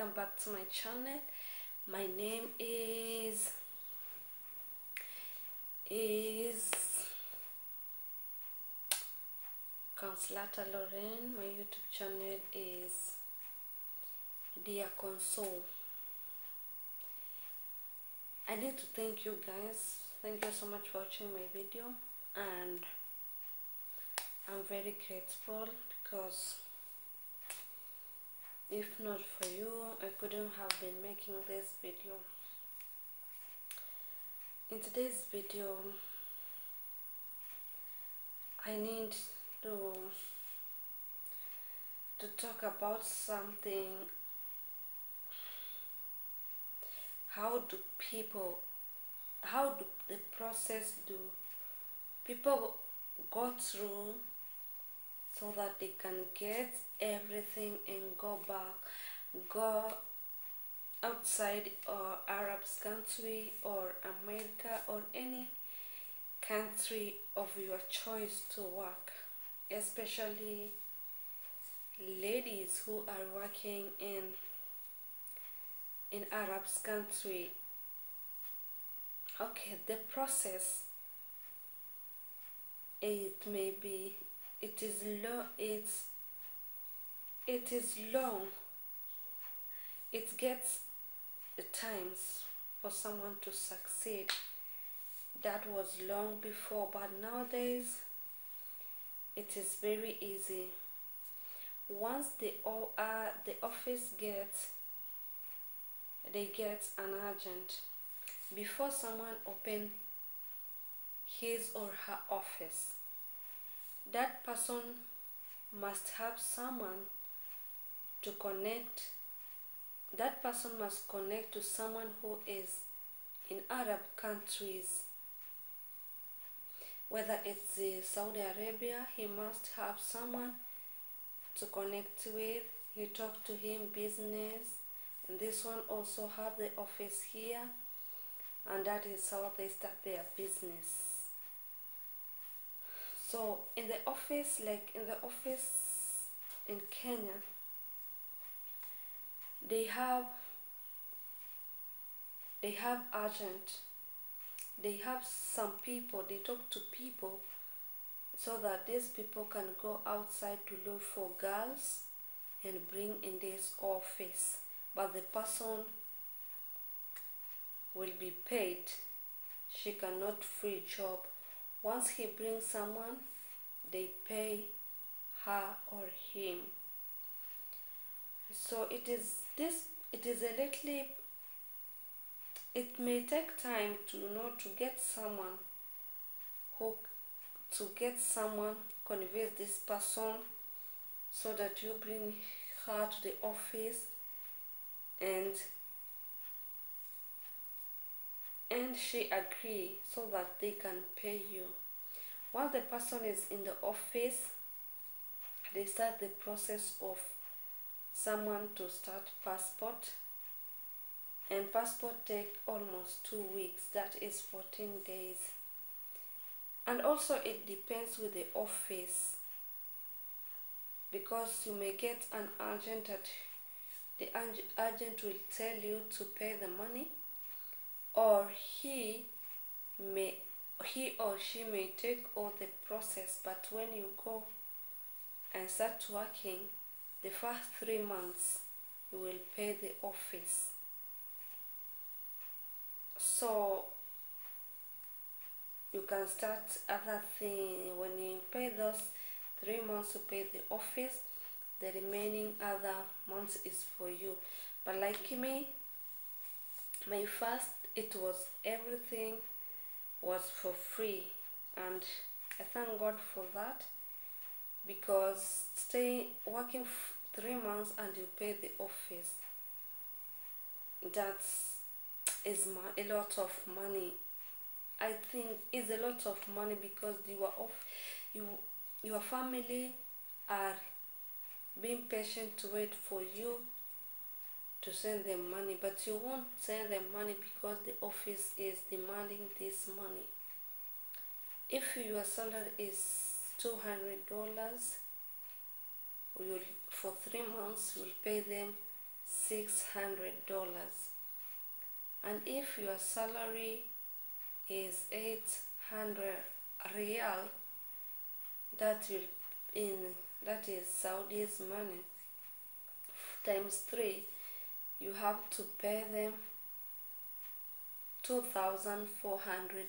welcome back to my channel. My name is is Consolata Lorraine my youtube channel is Dear Console. I need to thank you guys. Thank you so much for watching my video. And I'm very grateful because if not for you I couldn't have been making this video. In today's video I need to to talk about something. How do people how do the process do people go through so that they can get everything and go back go outside or Arab's country or America or any country of your choice to work especially ladies who are working in in arab country. Okay the process it may be it is long it's it is long. It gets the times for someone to succeed. That was long before but nowadays it is very easy. Once the uh, the office gets they get an agent. Before someone open his or her office that person must have someone to connect that person must connect to someone who is in Arab countries. Whether it's Saudi Arabia he must have someone to connect with. You talk to him business and this one also have the office here and that is how they start their business so in the office like in the office in Kenya they have they have agent. They have some people they talk to people so that these people can go outside to look for girls and bring in this office. But the person will be paid. She cannot free job once he brings someone they pay her or him. So it is this it is a little it may take time to you know to get someone who to get someone convince this person so that you bring her to the office and and she agree so that they can pay you. Once the person is in the office they start the process of someone to start passport. And passport take almost two weeks that is 14 days. And also it depends with the office because you may get an agent that the agent will tell you to pay the money or he may he or she may take all the process but when you go and start working the first three months you will pay the office. So you can start other thing when you pay those three months to pay the office the remaining other months is for you. But like me my first it was everything was for free. And I thank God for that because stay working three months and you pay the office that is a lot of money. I think is a lot of money because you are off you your family are being patient to wait for you to send them money but you won't send them money because the office is demanding this money. If your salary is two hundred dollars you for three months you will pay them 600 dollars. And if your salary is 800 riyal that will in that is Saudi's money times 3 you have to pay them 2400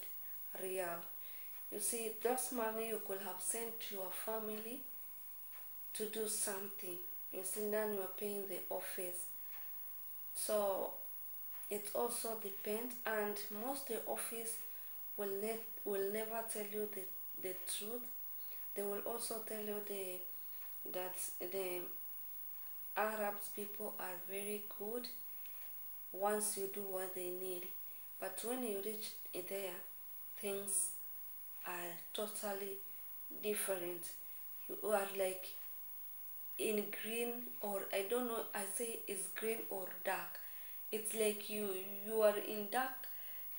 riyal. You see those money you could have sent to your family to do something. You see now you are paying the office. So it also depends and most the office will net will never tell you the the truth. They will also tell you the that the arabs people are very good once you do what they need. But when you reach there things are totally different. You are like in green or i don't know i say it's green or dark. It's like you you are in dark.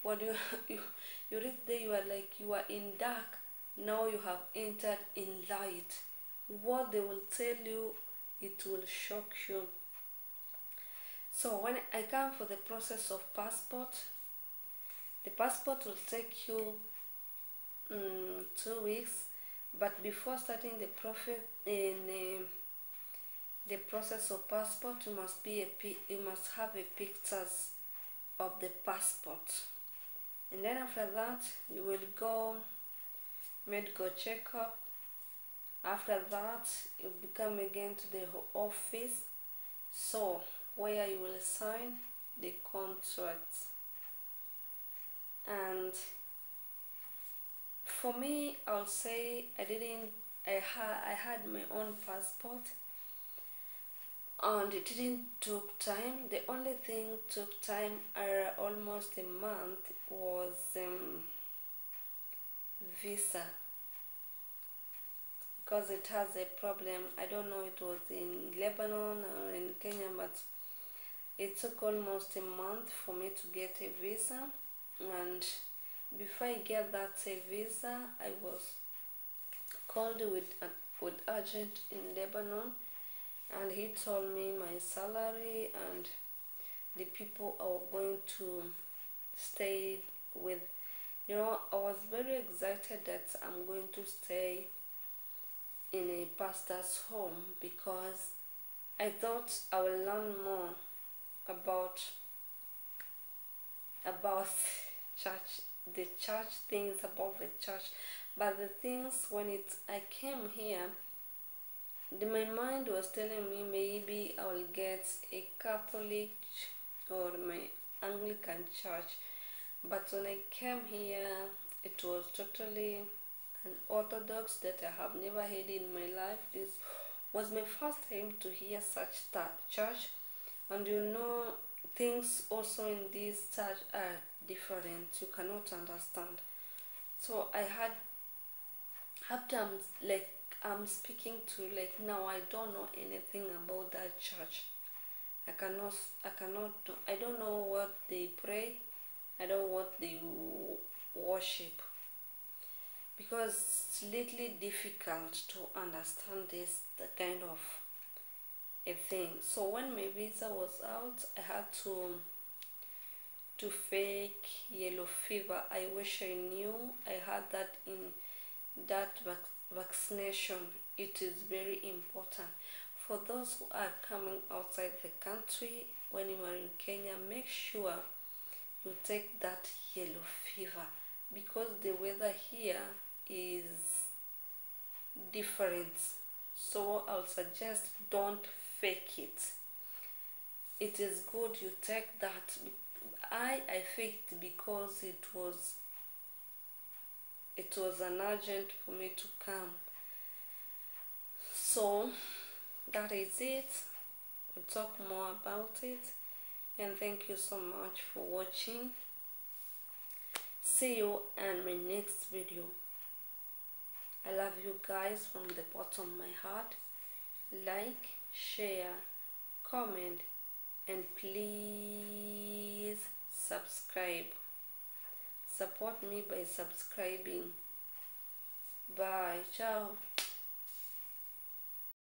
When you you, you reach there you are like you are in dark. Now you have entered in light. What they will tell you it will shock you. So when i come for the process of passport the passport will take you um, two weeks but before starting the profit in uh, the process of passport you must be a you must have a pictures of the passport. And then after that you will go medical checkup after that you become again to the office. So where you will sign the contract. And for me i'll say i didn't i had i had my own passport. And it didn't took time. The only thing took time uh, almost a month was um, visa because it has a problem. I don't know it was in lebanon or in kenya but it took almost a month for me to get a visa. And before i get that visa i was called with uh, with agent in lebanon. And he told me my salary and the people I was going to stay with. You know, I was very excited that I'm going to stay in a pastor's home because I thought I will learn more about about church the church things about the church. But the things when it I came here the, my mind was telling me maybe I will get a Catholic or my Anglican church, but when I came here, it was totally an Orthodox that I have never heard in my life. This was my first time to hear such church, and you know things also in this church are different. You cannot understand. So I had had times um, like I'm speaking to like now I don't know anything about that church. I cannot I cannot I don't know what they pray. I don't know what they worship. Because it's little difficult to understand this the kind of a thing. So when my visa was out I had to to fake yellow fever. I wish I knew I had that in that vaccine vaccination it is very important for those who are coming outside the country when you are in Kenya make sure you take that yellow fever because the weather here is different. So I'll suggest don't fake it. It is good you take that. I I faked because it was it was an urgent for me to come. So that is it. We'll talk more about it. And thank you so much for watching see you in my next video. I love you guys from the bottom of my heart. Like share comment and please subscribe. Support me by subscribing. Bye. Ciao